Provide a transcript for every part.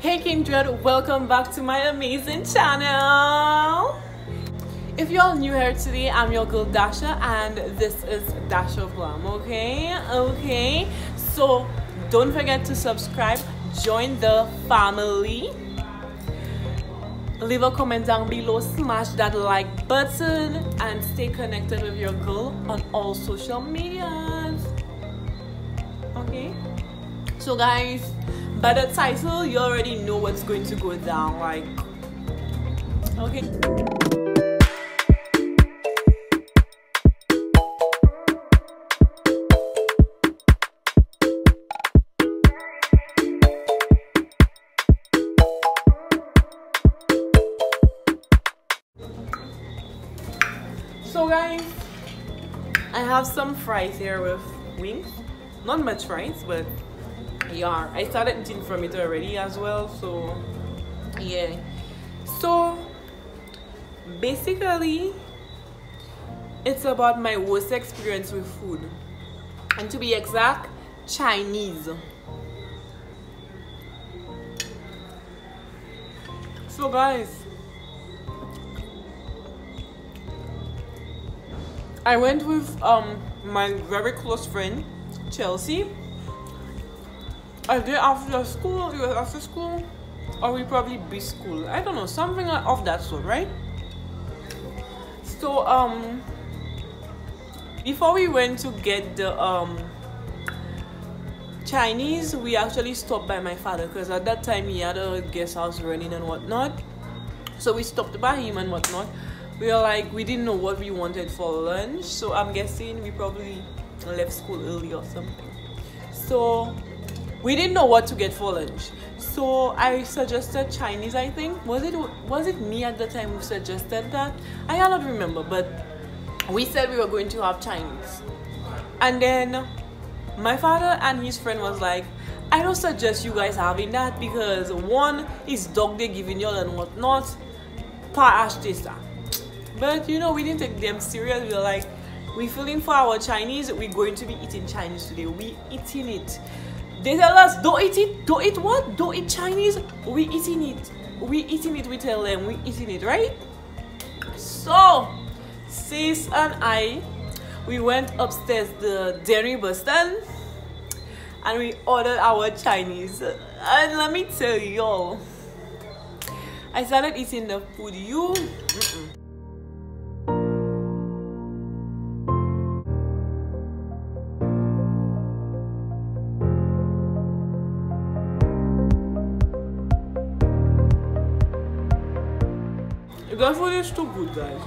Hey Kindred, welcome back to my amazing channel. If you're new here today, I'm your girl Dasha and this is Dash of Glam, okay? Okay, so don't forget to subscribe, join the family. Leave a comment down below, smash that like button and stay connected with your girl on all social medias. Okay? So guys, by the title you already know what's going to go down like okay. So guys i have some fries here with wings. Not much fries but yeah i started eating from it already as well so yeah. So basically it's about my worst experience with food. And to be exact chinese. So guys i went with um my very close friend chelsea I did after school, it was after school, or we probably be school. I don't know, something of that sort, right? So, um, before we went to get the um Chinese, we actually stopped by my father because at that time he had a guest house running and whatnot. So we stopped by him and whatnot. We were like, we didn't know what we wanted for lunch, so I'm guessing we probably left school early or something. So we didn't know what to get for lunch. So i suggested chinese i think. Was it was it me at the time who suggested that? I cannot remember but we said we were going to have chinese. And then my father and his friend was like i don't suggest you guys having that because one is dog they giving y'all and whatnot. Pa ah. but you know we didn't take them serious. We were like we're feeling for our chinese we're going to be eating chinese today. We eating it they tell us don't eat it, don't eat what? Don't eat Chinese. We eating it. We eating it, we tell them we eating it, right? So sis and I we went upstairs the dairy bus stand and we ordered our Chinese. And let me tell y'all, I started eating the food. You mm -mm. The food is too good, guys.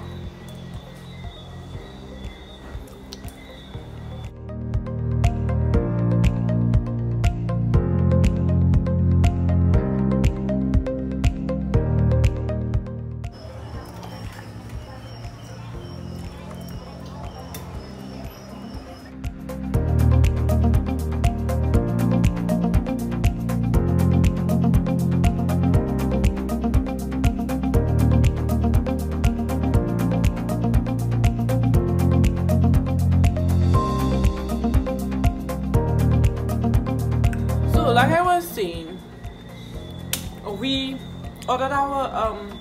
Ordered our um,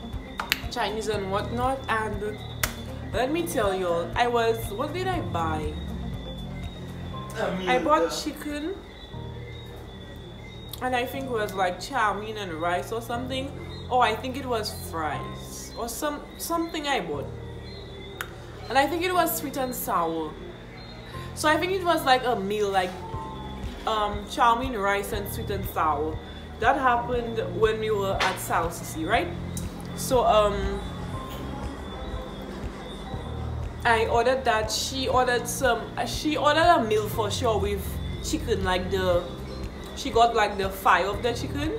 Chinese and whatnot, and let me tell you, all, I was what did I buy? I bought chicken, and I think it was like chow mein and rice or something. Oh, I think it was fries or some something I bought, and I think it was sweet and sour. So I think it was like a meal, like um, chow mein, rice, and sweet and sour. That happened when we were at South City, right? So um, I ordered that. She ordered some. She ordered a meal for sure with chicken, like the. She got like the five of the chicken.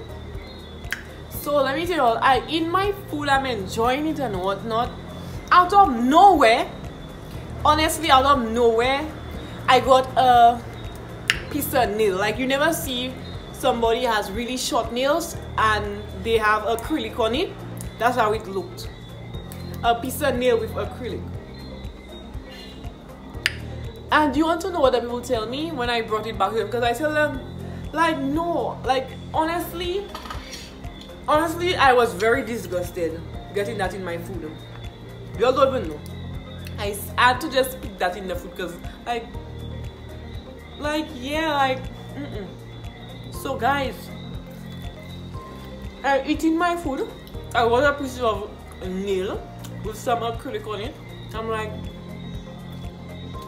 So let me tell you all, I in my food, I'm enjoying it and whatnot. Out of nowhere, honestly, out of nowhere, I got a piece of nail. Like you never see somebody has really short nails and they have acrylic on it. That's how it looked. A piece of nail with acrylic. And you want to know what the people tell me when I brought it back home? Because I tell them, like, no, like, honestly, honestly, I was very disgusted getting that in my food. You all don't even know. I had to just put that in the food because, like, like yeah, like, mm -mm. So guys, I'm eating my food. I was a piece of nail with some acrylic on it. I'm like,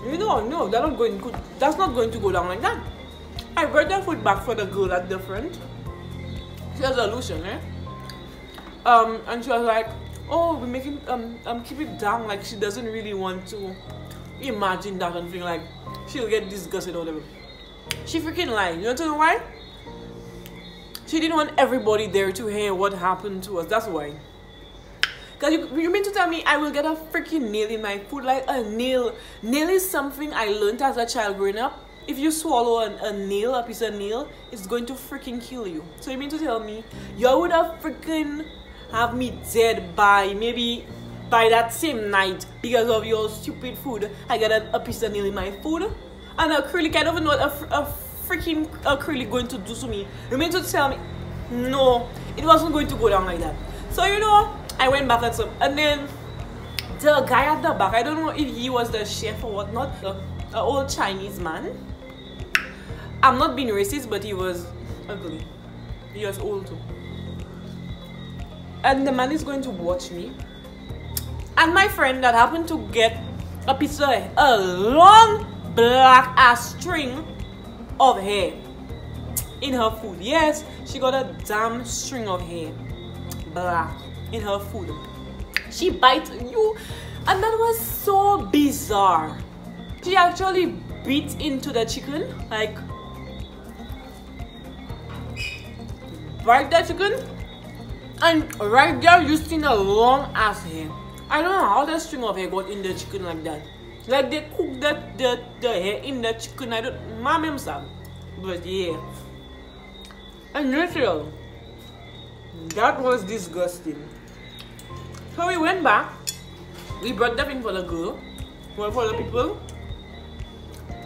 you know, no, that's not going to, that's not going to go down like that. I brought that food back for the girl at the front. She has a lotion, eh? Um, and she was like, oh, we're making, um, um, keep it down. Like she doesn't really want to imagine that and feel like she'll get disgusted or whatever. She freaking lied. You want to know why? She didn't want everybody there to hear what happened to us. That's why. Cause you, you mean to tell me I will get a freaking nail in my food like a nail? Nail is something I learned as a child growing up. If you swallow an, a nail, a piece of nail, it's going to freaking kill you. So you mean to tell me y'all would have freaking have me dead by maybe by that same night because of your stupid food. I got a, a piece of nail in my food. And I don't even know what a, a freaking uh, acrylic going to do to me. You mean to tell me? No, it wasn't going to go down like that. So you know, I went back and some, and then the guy at the back, I don't know if he was the chef or whatnot, an old Chinese man. I'm not being racist, but he was ugly. He was old too and the man is going to watch me and my friend that happened to get a piece of a long black ass string of hair. In her food yes she got a damn string of hair. Black in her food. She bites you and that was so bizarre. She actually bit into the chicken like bite the chicken and right there, you see a long ass hair. I don't know how that string of hair got in the chicken like that. Like they cook that the, the hair in the chicken. I don't, mom himself. But yeah. And literal. That was disgusting. So we went back. We brought them in for the girl. For the people.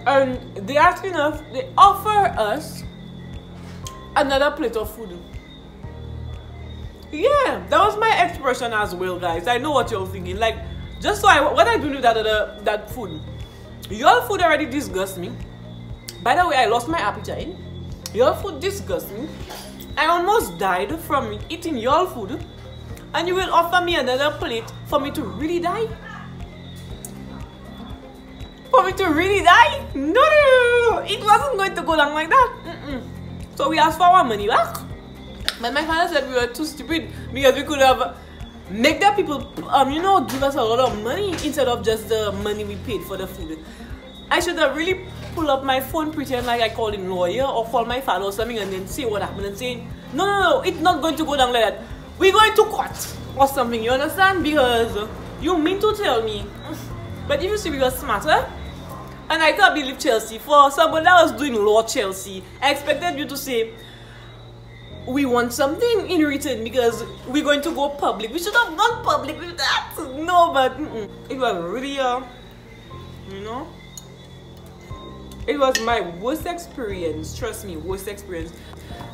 And they asking us, they offer us another plate of food. Yeah, that was my expression as well, guys. I know what you're thinking. Like, just so I, what I do with that that food. Your food already disgusts me. By the way, I lost my appetite. Your food disgusts me. I almost died from eating your food. And you will offer me another plate for me to really die? For me to really die? No, no. It wasn't going to go down like that. Mm -mm. So we asked for our money back. But my father said we were too stupid because we could have make that people, um, you know, give us a lot of money instead of just the money we paid for the food. I should have really pull up my phone, pretend like I called in lawyer or call my father or something and then say what happened and say, no, no, no, it's not going to go down like that. We're going to court or something, you understand? Because you mean to tell me. But if you see we were smarter, and I can't believe Chelsea, for someone that was doing law Chelsea, I expected you to say, we want something in return because we're going to go public. We should have gone public with that. No, but mm -mm. it was really, uh, you know, it was my worst experience. Trust me, worst experience.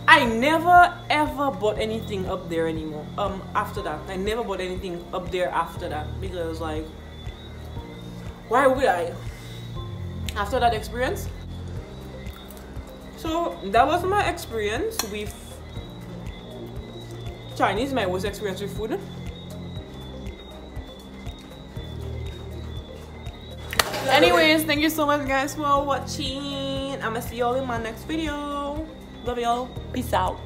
I never ever bought anything up there anymore. Um, after that, I never bought anything up there after that because like, why would I? After that experience. So that was my experience with Chinese, my worst experience with food. Anyways, thank you so much guys for watching. I'ma see y'all in my next video. Love y'all. Peace out.